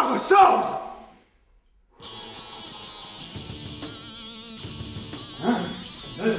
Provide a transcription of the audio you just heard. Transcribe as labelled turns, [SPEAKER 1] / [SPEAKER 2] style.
[SPEAKER 1] 骂我少？嗯、嗯，